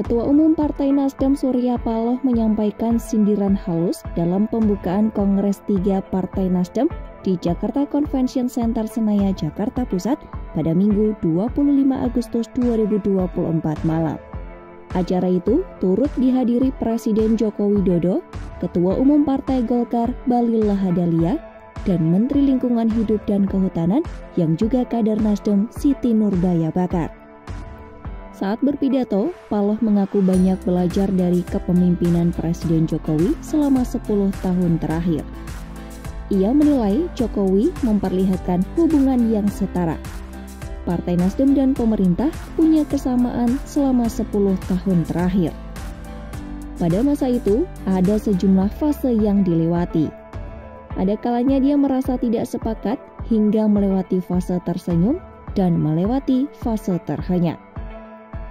Ketua Umum Partai Nasdem Surya Paloh menyampaikan sindiran halus dalam pembukaan Kongres 3 Partai Nasdem di Jakarta Convention Center Senaya, Jakarta Pusat pada Minggu 25 Agustus 2024 malam. Acara itu turut dihadiri Presiden Joko Widodo, Ketua Umum Partai Golkar Balil Lahadalia, dan Menteri Lingkungan Hidup dan Kehutanan yang juga kader Nasdem Siti Nurbaya Bakar. Saat berpidato, Paloh mengaku banyak belajar dari kepemimpinan Presiden Jokowi selama 10 tahun terakhir. Ia menilai Jokowi memperlihatkan hubungan yang setara. Partai Nasdem dan pemerintah punya kesamaan selama 10 tahun terakhir. Pada masa itu, ada sejumlah fase yang dilewati. Ada kalanya dia merasa tidak sepakat hingga melewati fase tersenyum dan melewati fase terhenyak.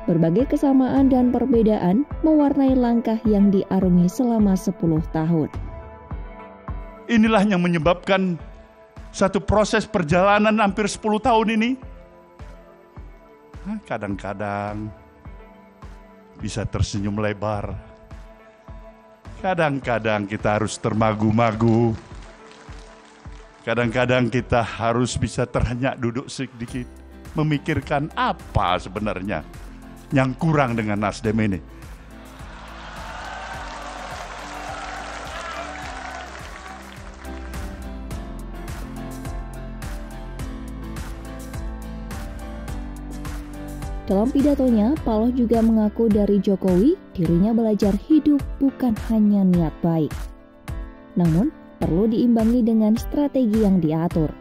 Berbagai kesamaan dan perbedaan mewarnai langkah yang diarungi selama 10 tahun. Inilah yang menyebabkan satu proses perjalanan hampir 10 tahun ini. Kadang-kadang bisa tersenyum lebar. Kadang-kadang kita harus termagu-magu. Kadang-kadang kita harus bisa terhenyak duduk sedikit, memikirkan apa sebenarnya yang kurang dengan Nasdem ini. Dalam pidatonya, Paloh juga mengaku dari Jokowi dirinya belajar hidup bukan hanya niat baik. Namun, perlu diimbangi dengan strategi yang diatur.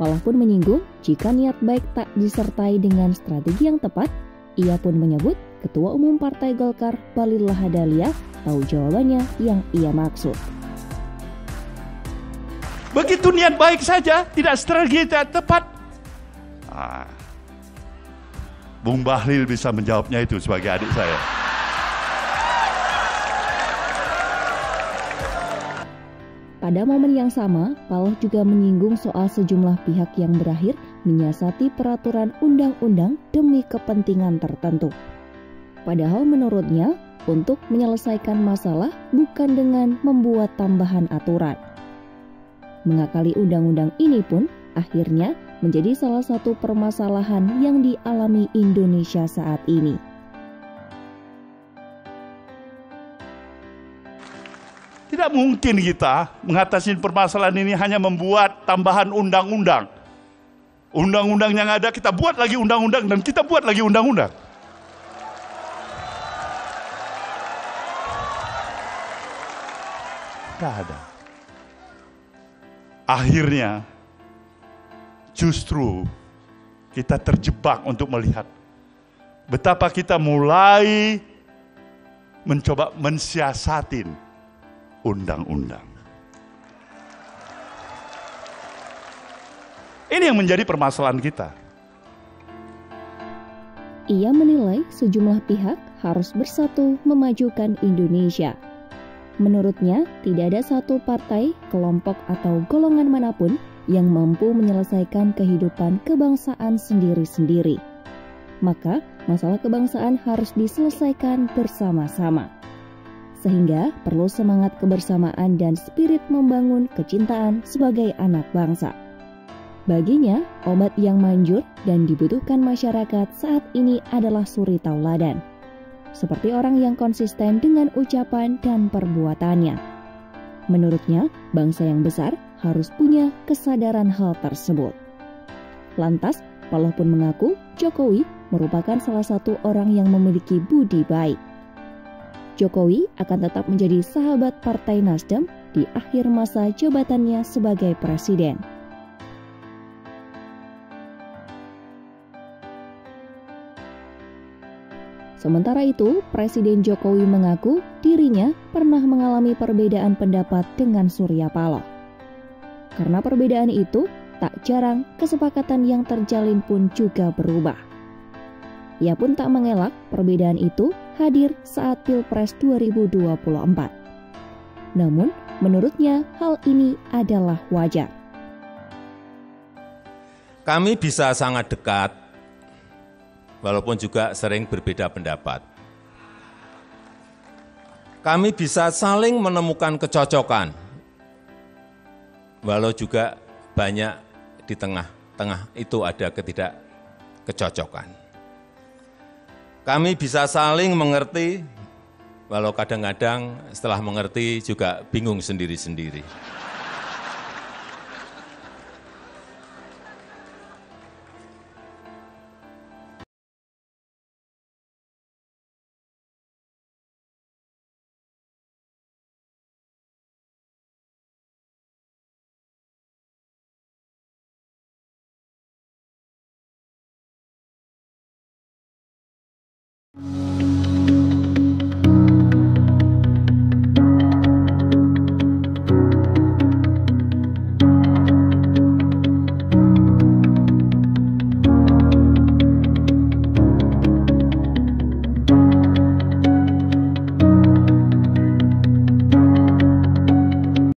Paloh pun menyinggung jika niat baik tak disertai dengan strategi yang tepat, ia pun menyebut Ketua Umum Partai Golkar Balil Lahadalia tahu jawabannya yang ia maksud. Begitu niat baik saja, tidak strategi tidak tepat. Ah, Bung Bahlil bisa menjawabnya itu sebagai adik saya. Pada momen yang sama, Paloh juga menyinggung soal sejumlah pihak yang berakhir menyiasati peraturan undang-undang demi kepentingan tertentu. Padahal menurutnya, untuk menyelesaikan masalah bukan dengan membuat tambahan aturan. Mengakali undang-undang ini pun akhirnya menjadi salah satu permasalahan yang dialami Indonesia saat ini. Tidak mungkin kita mengatasi permasalahan ini hanya membuat tambahan undang-undang. Undang-undang yang ada kita buat lagi undang-undang dan kita buat lagi undang-undang. Tidak ada. Akhirnya justru kita terjebak untuk melihat betapa kita mulai mencoba mensiasatin undang-undang. Ini yang menjadi permasalahan kita. Ia menilai sejumlah pihak harus bersatu memajukan Indonesia. Menurutnya, tidak ada satu partai, kelompok, atau golongan mana pun yang mampu menyelesaikan kehidupan kebangsaan sendiri-sendiri. Maka, masalah kebangsaan harus diselesaikan bersama-sama sehingga perlu semangat kebersamaan dan spirit membangun kecintaan sebagai anak bangsa. Baginya, obat yang manjur dan dibutuhkan masyarakat saat ini adalah suri tauladan, seperti orang yang konsisten dengan ucapan dan perbuatannya. Menurutnya, bangsa yang besar harus punya kesadaran hal tersebut. Lantas, Paloh pun mengaku Jokowi merupakan salah satu orang yang memiliki budi baik Jokowi akan tetap menjadi sahabat Partai Nasdem di akhir masa jabatannya sebagai presiden. Sementara itu, Presiden Jokowi mengaku dirinya pernah mengalami perbedaan pendapat dengan Surya Paloh. Karena perbedaan itu, tak jarang kesepakatan yang terjalin pun juga berubah. Ia pun tak mengelak perbedaan itu hadir saat Pilpres 2024. Namun, menurutnya hal ini adalah wajar. Kami bisa sangat dekat, walaupun juga sering berbeda pendapat. kami bisa saling menemukan kecocokan, walau juga banyak di tengah-tengah itu ada ketidakkecocokan. Kami bisa saling mengerti, walau kadang-kadang setelah mengerti juga bingung sendiri-sendiri. You